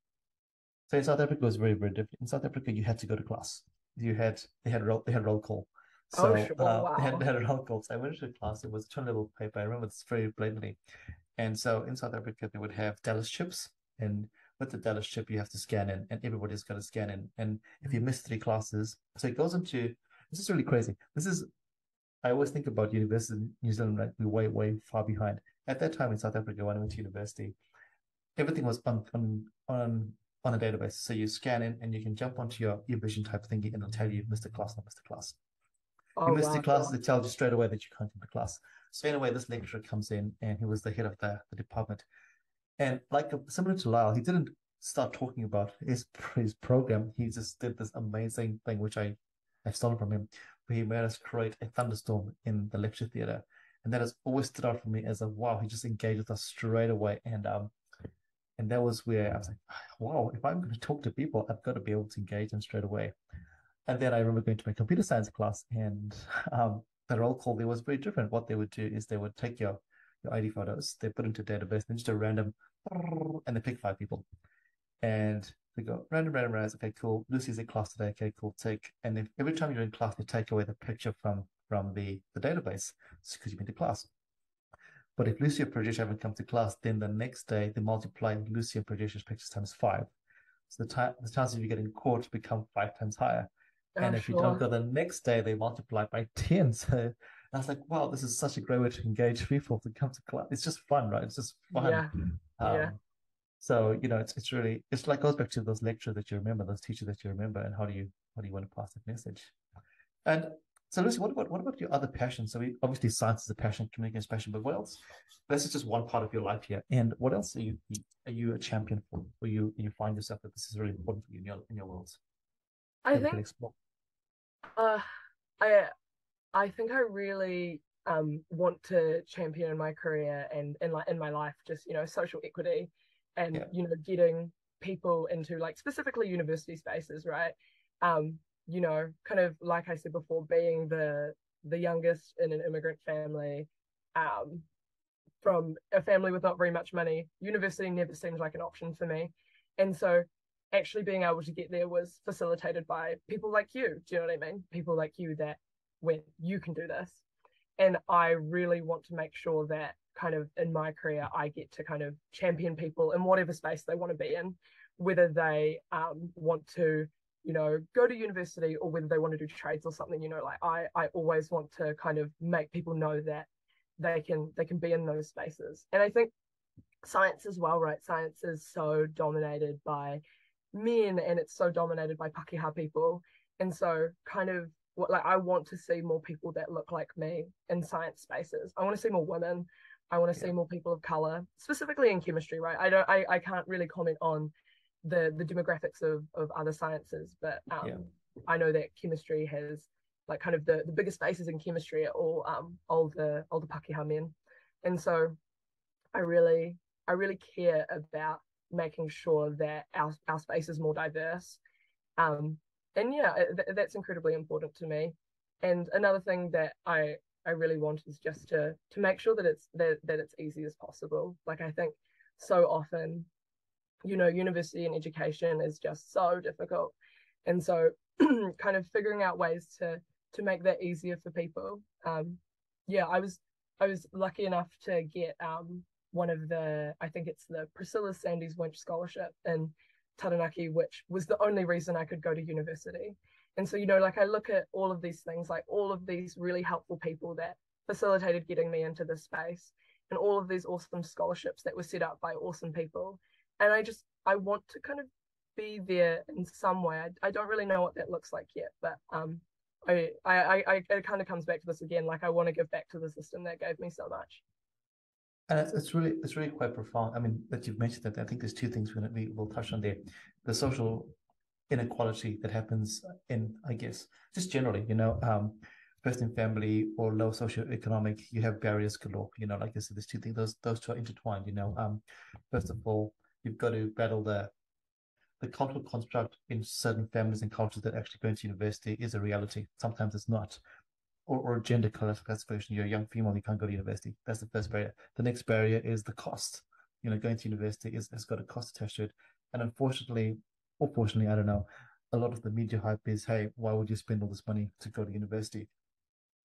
So in South Africa, it was very very different. In South Africa, you had to go to class. You had they had roll they had roll call. So oh, sure. uh, wow. they, had, they had a roll call. So I went to class. It was a level paper. I remember this very blatantly. And so in South Africa, they would have Dallas chips and with the Dallas chip, you have to scan in, and everybody's got to scan in. And if you miss three classes, so it goes into this is really crazy. This is I always think about university in New Zealand, like we're way, way far behind. At that time in South Africa, when I went to university, everything was on on on on a database. So you scan in and you can jump onto your vision type thingy and it'll tell you Mr. Class, not Mr. Class. Oh, you missed wow. the class, it tells you straight away that you can't come to class. So anyway, this lecturer comes in and he was the head of the, the department. And like similar to Lyall, he didn't start talking about his his program. He just did this amazing thing, which I I stolen from him, where he made us create a thunderstorm in the lecture theater, and that has always stood out for me as a wow. He just engaged with us straight away, and um, and that was where I was like, wow. If I'm going to talk to people, I've got to be able to engage them straight away. And then I remember going to my computer science class, and um, the roll call there was very different. What they would do is they would take your your ID photos, they put into a database, and just a random and they pick five people. And they go random, random, random. Okay, cool. Lucy's in class today. Okay, cool. Take and if every time you're in class, they take away the picture from from the the database because you've been to class. But if Lucy or Pradesh haven't come to class, then the next day they multiply Lucy and Pradesh's pictures times five. So the time the chances of you getting caught become five times higher. Oh, and if sure. you don't go the next day, they multiply by 10. So I was like, wow, this is such a great way to engage people to come to class. It's just fun, right? It's just fun. Yeah. Um, yeah. So you know, it's it's really it's like goes back to those lectures that you remember, those teachers that you remember, and how do you how do you want to pass that message? And So Lucy, what about what about your other passions? So we, obviously science is a passion, communication is a passion, but what else? This is just one part of your life here. And what else are you are you a champion for? Or you you find yourself that this is really important for you in your in your worlds? I think uh I I think I really um want to champion in my career and in like in my life just, you know, social equity and yeah. you know, getting people into like specifically university spaces, right? Um you know, kind of like I said before, being the the youngest in an immigrant family, um, from a family with not very much money, university never seemed like an option for me. And so actually being able to get there was facilitated by people like you. Do you know what I mean? People like you that when you can do this. And I really want to make sure that kind of in my career, I get to kind of champion people in whatever space they want to be in, whether they um, want to you know go to university or whether they want to do trades or something you know like i i always want to kind of make people know that they can they can be in those spaces. And i think science as well right? Science is so dominated by men and it's so dominated by pakeha people. And so kind of what like i want to see more people that look like me in science spaces. I want to see more women. I want to yeah. see more people of color specifically in chemistry right? I don't i, I can't really comment on the the demographics of of other sciences but um, yeah. i know that chemistry has like kind of the the biggest spaces in chemistry are all um all the pakeha men. And so i really i really care about making sure that our our space is more diverse. Um and yeah th- that's incredibly important to me. And another thing that i i really want is just to to make sure that it's that, that it's easy as possible. Like i think so often you know university and education is just so difficult. And so kind of figuring out ways to to make that easier for people. Um yeah i was i was lucky enough to get um one of the i think it's the priscilla sandys winch scholarship. In taranaki which was the only reason i could go to university and so you know like i look at all of these things like all of these really helpful people that facilitated getting me into this space and all of these awesome scholarships that were set up by awesome people and I just I want to kind of be there in some way. I, I don't really know what that looks like yet, but um, I, I, I, it kind of comes back to this again. Like I want to give back to the system that gave me so much. And it's, really, it's really quite profound. I mean, that you've mentioned that. I think there's two things we're gonna, we will touch on there: the social inequality that happens in, I guess, just generally, you know, um, first in family or low socioeconomic, you have barriers galore. You know, like I said, there's two things; those those two are intertwined. You know, um, first of all, you've got to battle the the cultural construct in certain families and cultures that actually going to university is a reality. Sometimes it's not. Or, or gender classification. You're a young female, you can't go to university. That's the first barrier. The next barrier is the cost. You know, going to university is, has got a cost attached to it. And unfortunately, or fortunately, I don't know, a lot of the media hype is, hey, why would you spend all this money to go to university?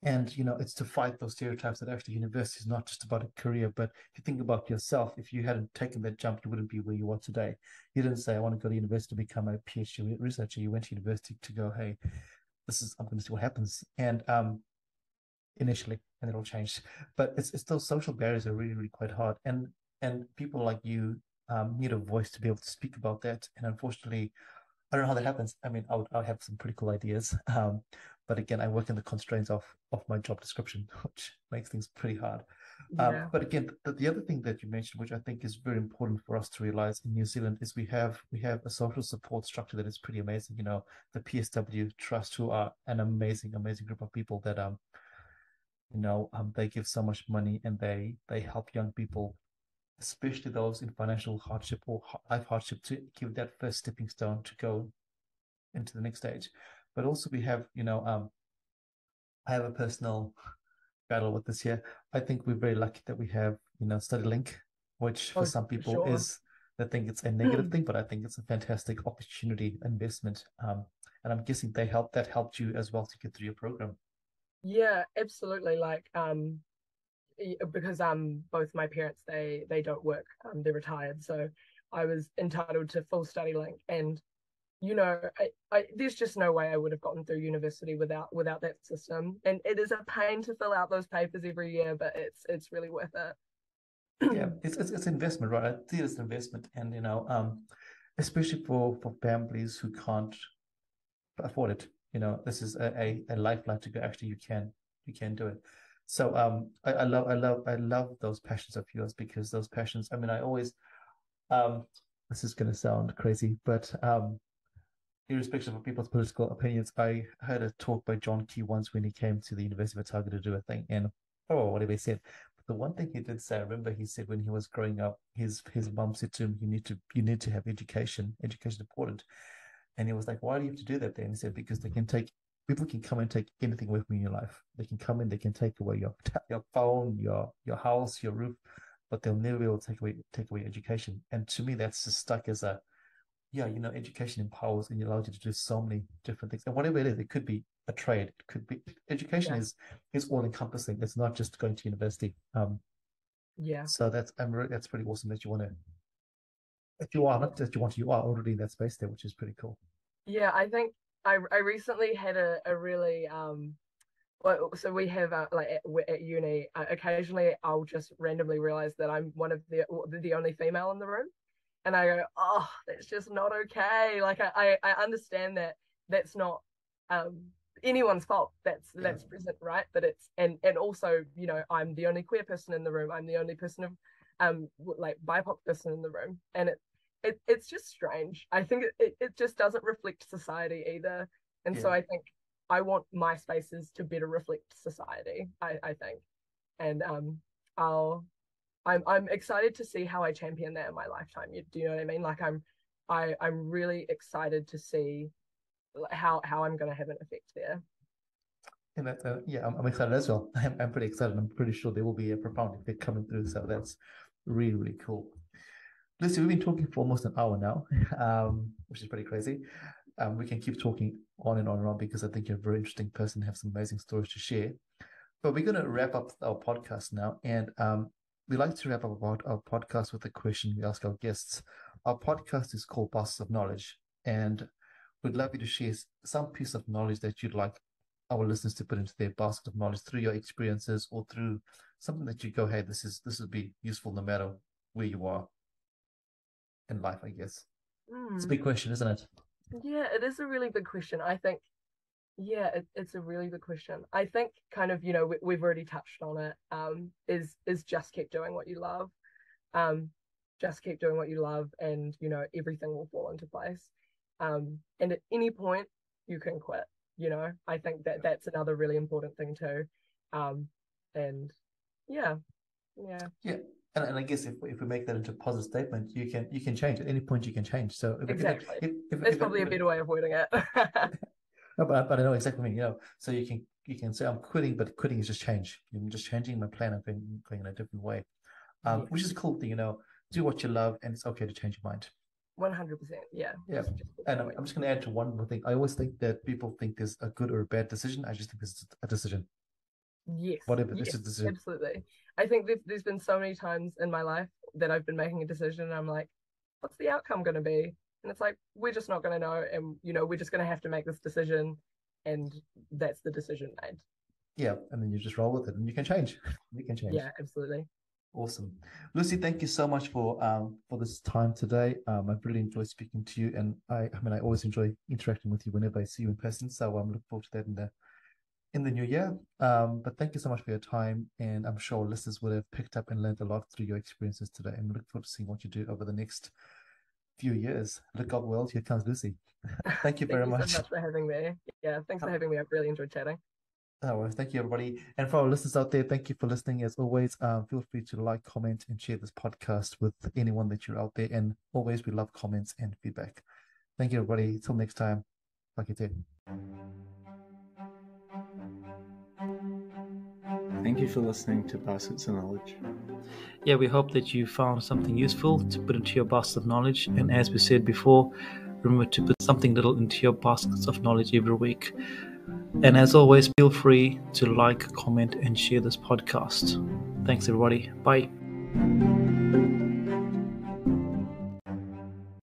And you know, it's to fight those stereotypes that actually university is not just about a career, but if you think about yourself, if you hadn't taken that jump, you wouldn't be where you are today. You didn't say, I want to go to university to become a PhD researcher. You went to university to go, hey, this is I'm going to see what happens. And um initially, and it all changed. But it's it's those social barriers are really, really quite hard. And and people like you um, need a voice to be able to speak about that. And unfortunately, I don't know how that happens. I mean, I would, I would have some pretty cool ideas. Um, but again, I work in the constraints of of my job description, which makes things pretty hard. Um, yeah. Um, but again, the, the, other thing that you mentioned, which I think is very important for us to realize in New Zealand, is we have we have a social support structure that is pretty amazing. You know, the PSW Trust, who are an amazing, amazing group of people that um, you know, um, they give so much money and they they help young people, especially those in financial hardship or life hardship, to give that first stepping stone to go into the next stage. But also we have, you know, um, I have a personal battle with this here. I think we're very lucky that we have, you know, StudyLink, which for oh, some people sure. is they think it's a negative thing, but I think it's a fantastic opportunity investment. Um, and I'm guessing they helped that helped you as well to get through your program. Yeah, absolutely. Like um because um both my parents they they don't work, um they're retired. So I was entitled to full StudyLink, and you know, I, I, there's just no way I would have gotten through university without without that system. And it is a pain to fill out those papers every year, but it's it's really worth it. yeah, it's, it's it's investment, right? I see it's an investment, and you know, um, especially for for families who can't afford it. You know, this is a, a, a lifeline to go. Actually, you can you can do it. So um, I, I love I love I love those passions of yours because those passions. I mean, I always um, this is going to sound crazy, but um, irrespective of people's political opinions, I heard a talk by John Key once when he came to the University of Otago to do a thing, and oh, whatever he said. But the one thing he did say, I remember he said when he was growing up, his his mom said to him, "You need to you need to have education. Education important." And he was like, "Why do you have to do that?" Then he said, "Because they can take people can come and take anything away from in your life. They can come in, they can take away your your phone, your your house, your roof, but they'll never be able to take away take away education. And to me, that's just stuck as a yeah, you know, education empowers and allows you to do so many different things. And whatever it is, it could be a trade, it could be education yeah. is is all encompassing. It's not just going to university. Um, yeah. So that's I'm re- that's pretty awesome that you want to. If you are not that you want you are already in that space there, which is pretty cool. Yeah, I think I I recently had a a really um well, so we have uh, like at, at uni uh, occasionally I'll just randomly realize that I'm one of the the only female in the room and I go, oh, that's just not okay. Like I, I, I understand that that's not um, anyone's fault. That's that's present, right? But it's and and also, you know, I'm the only queer person in the room. I'm the only person of um like BIPOC person in the room, and it it it's just strange. I think it it, just doesn't reflect society either. And yeah. so I think I want my spaces to better reflect society. I I think, and um I'll I'm I'm excited to see how I champion that in my lifetime. You, do you know what I mean? Like I'm I I'm really excited to see how how I'm going to have an effect there. And that, uh, yeah, I'm, I'm, excited as well. I'm, I'm pretty excited. I'm pretty sure there will be a profound effect coming through. So that's really, really cool. Listen, we've been talking for almost an hour now, um, which is pretty crazy. Um, we can keep talking on and on and on because I think you're a very interesting person, and have some amazing stories to share. But we're going to wrap up our podcast now. And um, we like to wrap up our podcast with a question we ask our guests. Our podcast is called Baskets of Knowledge, and we'd love you to share some piece of knowledge that you'd like our listeners to put into their basket of knowledge through your experiences or through something that you go, hey, this is this would be useful no matter where you are in life, I guess. Mm. It's a big hmm. question, isn't it? Yeah, it is a really big question. I think yeah, it, it's a really good question. I think kind of, you know, we, we've already touched on it. Um, is is just keep doing what you love. Um, just keep doing what you love and you know, everything will fall into place. Um, and at any point you can quit, you know. I think that that's another really important thing too. Um, and yeah. Yeah. Yeah. And, and I guess if, if we make that into a positive statement, you can you can change at any point you can change. So if, exactly, if, if, that's probably a better way of wording it. No, but, but I know exactly what you mean. You know, so you can you can say I'm quitting, but quitting is just change. I'm just changing my plan. I'm going, going in a different way, um, yeah. which is a cool thing. You know, do what you love, and it's okay to change your mind. One hundred percent, yeah. Yeah, and I'm, I'm just going to add to one more thing. I always think that people think there's a good or a bad decision. I just think it's a decision. Yes. Whatever. Yes, this is decision. Absolutely. I think there's, there's been so many times in my life that I've been making a decision, and I'm like, what's the outcome going to be? and it's like we're just not going to know and you know we're just going to have to make this decision and that's the decision made. Yeah and then you just roll with it and you can change. You can change. Yeah absolutely. Awesome. Lucy thank you so much for um for this time today. Um i really enjoyed speaking to you and i i mean i always enjoy interacting with you whenever i see you in person. So i'm looking forward to that in the in the new year um but thank you so much for your time and i'm sure listeners would have picked up and learned a lot through your experiences today and look forward to seeing what you do over the next few years. Look up world, here comes Lucy. Thank you very Thank you much. so much for having me. Yeah, thanks for having me. I've really enjoyed chatting. Oh, well, thank you, everybody. And for our listeners out there, thank you for listening. As always, um, feel free to like, comment, and share this podcast with anyone that you're out there. And always, we love comments and feedback. Thank you, everybody. Till next time. Like you. Thank you for listening to Baskets of Knowledge. Yeah, we hope that you found something useful to put into your basket of knowledge. And as we said before, remember to put something little into your baskets of knowledge every week. And as always, feel free to like, comment, and share this podcast. Thanks, everybody. Bye.